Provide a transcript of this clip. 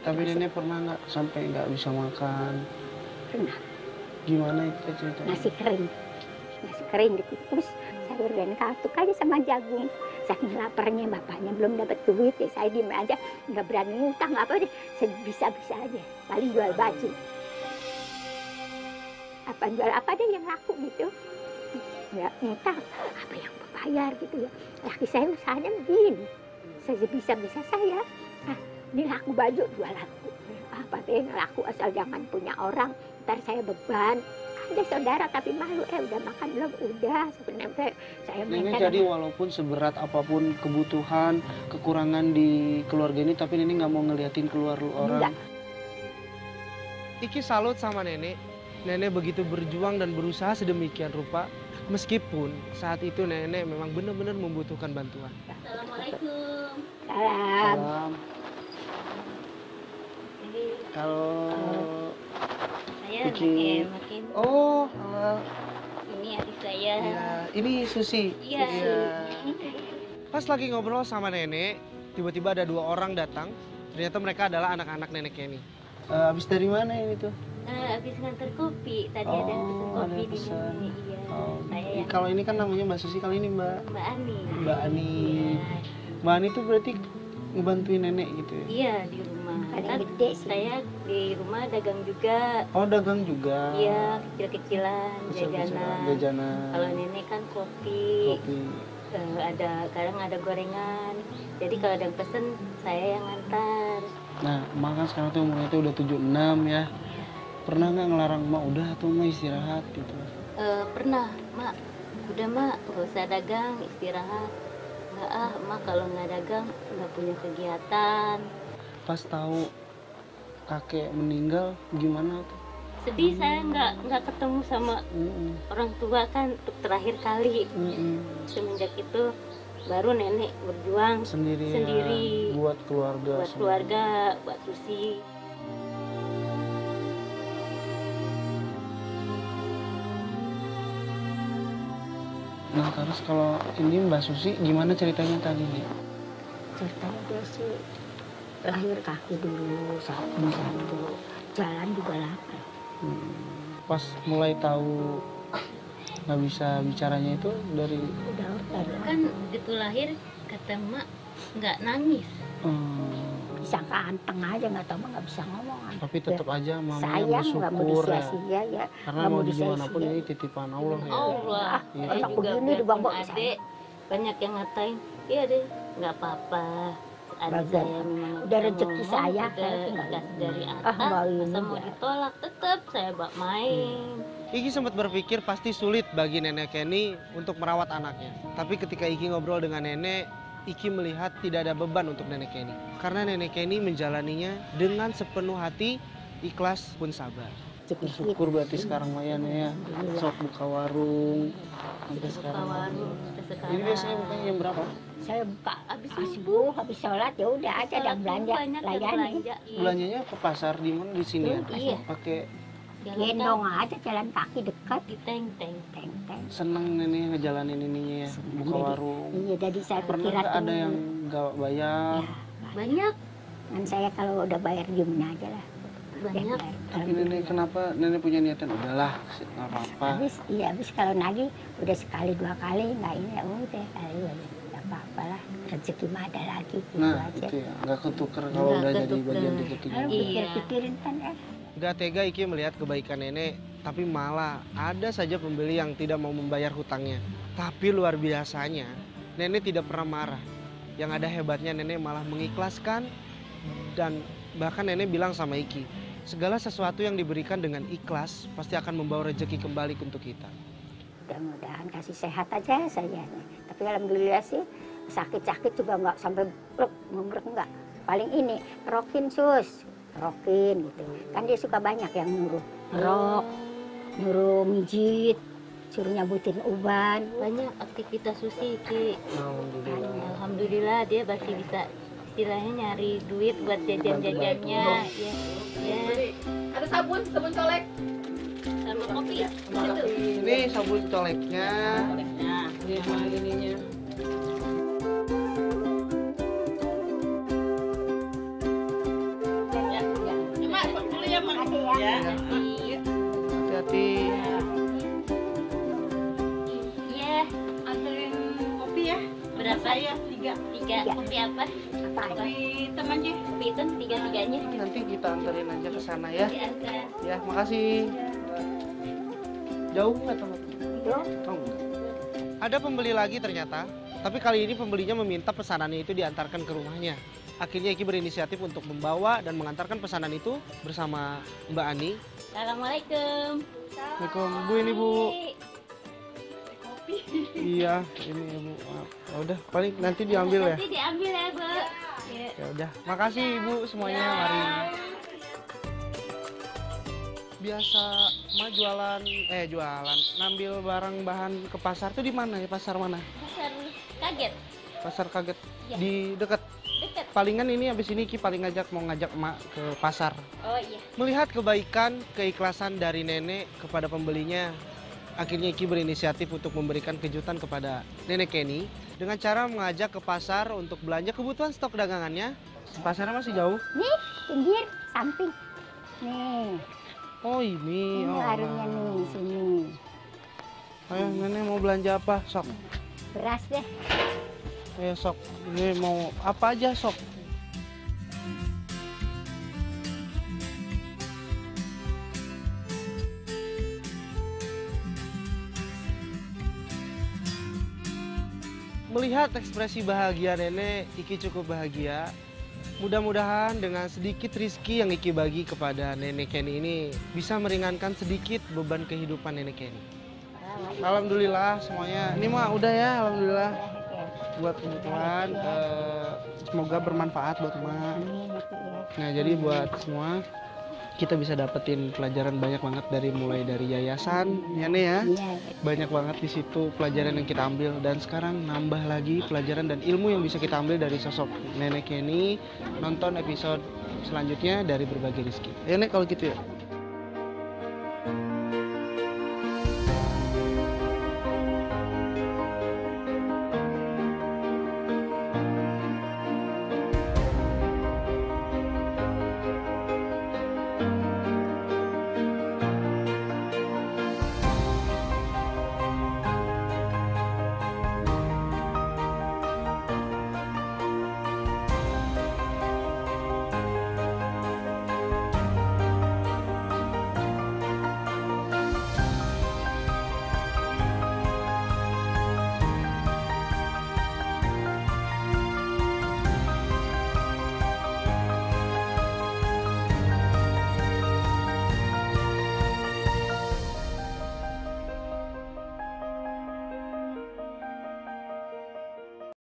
Tapi nenek pernah nggak sampai nggak bisa makan? Pernah. Gimana itu ceritanya? nasi kering. Nasi kering dikukus sayur dan katuk aja sama jagung. Saking laparnya bapaknya belum dapat duit ya saya diem aja. Nggak berani ngutang apa deh. Bisa bisa aja paling jual baju. Apa jual apa deh yang laku gitu? Ya ngutang. Apa yang bayar gitu ya? Laki saya usahanya begini. Saya bisa bisa saya. Nah, ini laku baju jual laku apa deh yang laku asal jangan punya orang ntar saya beban ada saudara tapi malu eh udah makan belum udah sebenarnya saya Nenek jadi walaupun seberat apa pun kebutuhan, kekurangan di keluarga ini, tapi nenek nggak mau ngeliatin keluar orang. Enggak. Iki salut sama nenek. Nenek begitu berjuang dan berusaha sedemikian rupa, meskipun saat itu nenek memang benar-benar membutuhkan bantuan. Assalamualaikum. salam Salam. Kalau saya Iki. makin makin oh, halo. ini adik saya. Iya, ini Susi. Iya. Pas lagi ngobrol sama nenek, tiba-tiba ada dua orang datang. Ternyata mereka adalah anak-anak nenek Kenny. Eh, habis dari mana ini tuh? Eh, habis nganter kopi. Tadi ada yang pesen Oh, kopi ada di pesan. sini. Iya. Oh, Saya kalau ini kan namanya Mbak Susi, kalau ini Mbak Mbak Ani. Mbak Ani. Iya. Mbak Ani tuh berarti ngebantuin nenek gitu ya? Iya di rumah. paling Kan gede sih saya di rumah dagang juga. Oh, dagang juga. Iya kecil-kecilan jajanan. Jajanan. Kalau nenek kan kopi. Kopi. Eh, ada kadang ada gorengan. Jadi kalau ada yang pesen saya yang ngantar. Nah, emak kan sekarang tuh umurnya tuh udah 76 ya. Pernah nggak ngelarang emak udah tuh emak istirahat gitu? Eh, pernah, Mak. Udah, Mak, nggak usah dagang, istirahat. Nggak ah, Mak kalau nggak dagang nggak punya kegiatan. Pas tahu kakek meninggal gimana tuh? Sedih saya nggak nggak ketemu sama Mm-mm. orang tua kan untuk terakhir kali. Mm-mm. Semenjak itu baru nenek berjuang Sendiri. Sendiri. Buat keluarga. buat keluarga, buat Susi. Nah terus kalau ini Mbak Susi gimana ceritanya tadi nih? ceritanya dia sih lahir kaki dulu satu satu jalan juga lapar Hmm, Pas mulai tahu nggak bisa bicaranya itu dari udah Kan itu lahir kata Mak nggak nangis. hmm, bisa anteng aja nggak tahu mah nggak bisa ngomong tapi tetap aja mamanya sayang nggak mau ya. disia-sia ya Karena mau di mana pun ini titipan Allah ya. Allah. Saya Anak juga begini dibawa ke adek banyak yang ngatain, iya deh nggak apa-apa. Adik Bagus. saya memang nggak Udah rezeki saya, udah dari Ah, atas, masa mau ya. ditolak tetap saya bak main. Iki sempat berpikir pasti sulit bagi nenek Kenny untuk merawat anaknya. Tapi ketika Iki ngobrol dengan nenek, Iki melihat tidak ada beban untuk nenek Kenny. Karena nenek Kenny menjalaninya dengan sepenuh hati, ikhlas pun sabar. Bersyukur berarti sekarang Mayan ya. Sok buka warung. Sampai Buka sekarang. warung sampai sekarang. Ini biasanya bukanya jam berapa? saya buka Habis subuh, habis sholat ya udah aja dan belanja layani belanja. Belanjanya ke pasar di mana di sini ya? Iya. Pakai Jalan gendong kaki, aja jalan kaki dekat di teng teng. teng teng seneng nenek ngejalanin ininya ya, Seneng. buka Jadi- warung. iya jadi saya Pernah ada yang nggak bayar? ya Banyak, kan saya kalau udah bayar diemin aja lah banyak. Ya, Tapi nenek kenapa nenek punya niatan udahlah nggak apa-apa. habis iya habis kalau nagih udah sekali dua kali nggak ini ya udah kali aja nggak apa-apa lah rezeki mah ada lagi gitu Nah aja itu ya nggak ketuker kalau udah jadi bagian rezeki. Lalu Iya. pikir-pikirin kan ya Gak tega Iki melihat kebaikan nenek, tapi malah ada saja pembeli yang tidak mau membayar hutangnya. Tapi luar biasanya, nenek tidak pernah marah. Yang ada hebatnya nenek malah mengikhlaskan dan bahkan nenek bilang sama Iki, segala sesuatu yang diberikan dengan ikhlas pasti akan membawa rezeki kembali untuk kita. mudah-mudahan kasih sehat aja saya tapi alhamdulillah sih sakit-sakit juga nggak sampai brek ngebrek nggak paling ini rokin sus rokin gitu kan dia suka banyak yang nyuruh rok nyuruh mijit suruh nyabutin uban Banyak aktivitas Susi, Ki. Alhamdulillah. Alhamdulillah dia masih bisa istilahnya nyari duit buat jajan-jajannya. Ya, ya. Ada sabun, sabun colek. Sama kopi. Ini sabun coleknya. Ini sama ininya. Ya. Hati-hati. Iya, Anterin kopi ya. berapa? Saya tiga. Tiga. Tiga. Kopi apa? Apa? Kopi hitam aja. Kopi hitam tiga-tiganya. Nanti kita anterin aja ke sana ya. Ya, makasih. Jauh nggak teman? Itu. Oh, enggak. Ada pembeli lagi ternyata, tapi kali ini pembelinya meminta pesanannya itu diantarkan ke rumahnya. Akhirnya Iki berinisiatif untuk membawa dan mengantarkan pesanan itu bersama Mbak Ani. Assalamualaikum. Assalamualaikum, Bu ini Bu. Kopi. Iya, ini ya Bu. Maaf. Ya udah, paling nanti diambil ya. Nanti diambil ya, Bu. Ya. Ya udah, makasih Ibu semuanya. Mari. Biasa mah jualan, eh jualan, ngambil barang bahan ke pasar tuh di mana ya? Pasar mana? Pasar kaget. Pasar kaget Ya. di dekat. Palingan ini habis ini Ki paling ngajak mau ngajak emak ke pasar. Oh iya. Melihat kebaikan, keikhlasan dari nenek kepada pembelinya, akhirnya Iki berinisiatif untuk memberikan kejutan kepada nenek Kenny dengan cara mengajak ke pasar untuk belanja kebutuhan stok dagangannya. Pasarnya masih jauh. Nih, pinggir, samping. Nih, Oh ini, ini oh. warungnya nih, sini. Ayo nenek mau belanja apa? Sok. Beras deh. Ayo sok. Ini mau apa aja sok. Melihat ekspresi bahagia nenek, Iki cukup bahagia. Mudah-mudahan dengan sedikit rizki yang Iki bagi kepada nenek Kenny ini bisa meringankan sedikit beban kehidupan nenek Kenny. Alhamdulillah semuanya. Ini mah udah ya, alhamdulillah buat kebutuhan. eh, semoga bermanfaat buat emak. Ya. Nah jadi buat semua kita bisa dapetin pelajaran banyak banget dari mulai dari yayasan, ya nih ya. Iya, Banyak banget di situ pelajaran yang kita ambil dan sekarang nambah lagi pelajaran dan ilmu yang bisa kita ambil dari sosok nenek Kenny. Nonton episode selanjutnya dari berbagi rezeki. Ya nek kalau gitu ya.